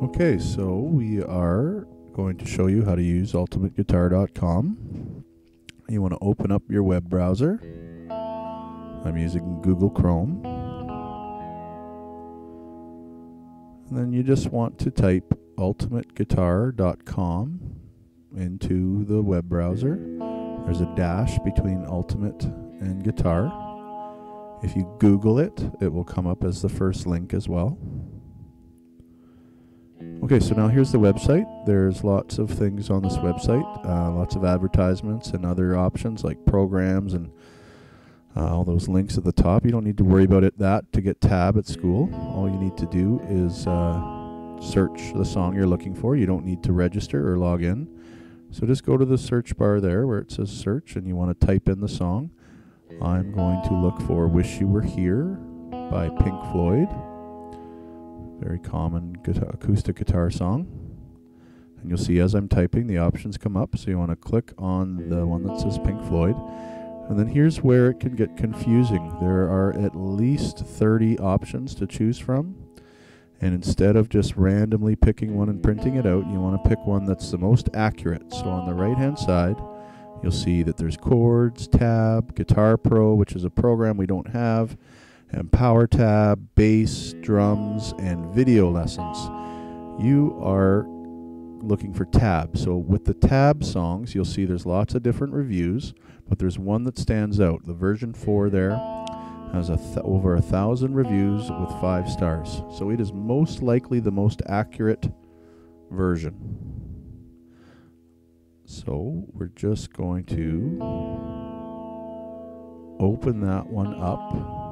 Okay, so we are going to show you how to use ultimate-guitar.com. You want to open up your web browser. I'm using Google Chrome. And then you just want to type ultimate-guitar.com into the web browser. There's a dash between ultimate and guitar. If you Google it, it will come up as the first link as well. Okay, so now here's the website. There's lots of things on this website, uh, lots of advertisements and other options like programs and uh, all those links at the top. You don't need to worry about it that to get tab at school. All you need to do is uh, search the song you're looking for. You don't need to register or log in. So just go to the search bar there where it says search and you want to type in the song. I'm going to look for Wish You Were Here by Pink Floyd. Very common guitar, acoustic guitar song. And you'll see as I'm typing, the options come up. So you want to click on the one that says Pink Floyd. And then here's where it can get confusing. There are at least 30 options to choose from. And instead of just randomly picking one and printing it out, you want to pick one that's the most accurate. So on the right hand side, you'll see that there's chords, tab, Guitar Pro, which is a program we don't have, and Power Tab, bass, drums, and video lessons. You are looking for tab. So with the tab songs, you'll see there's lots of different reviews, but there's one that stands out. The version 4 there has a over a thousand reviews with five stars. So it is most likely the most accurate version. So we're just going to open that one up.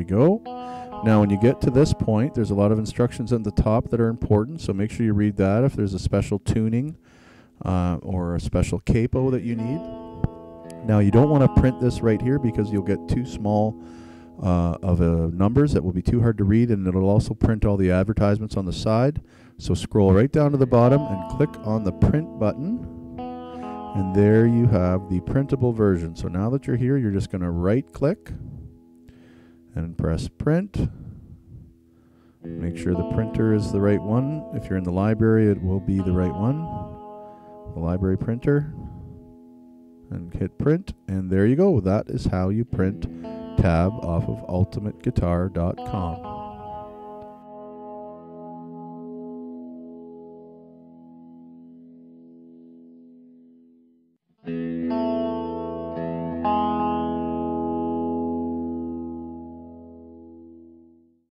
We go. Now, when you get to this point, there's a lot of instructions at the top that are important, so make sure you read that if there's a special tuning uh, or a special capo that you need. Now, you don't want to print this right here because you'll get too small uh, of uh, numbers that will be too hard to read, and it'll also print all the advertisements on the side. So scroll right down to the bottom and click on the print button, and there you have the printable version. So now that you're here, you're just going to right click and press print. Make sure the printer is the right one. If you're in the library, it will be the right one. The library printer. And hit print, and there you go. That is how you print tab off of ultimate-guitar.com.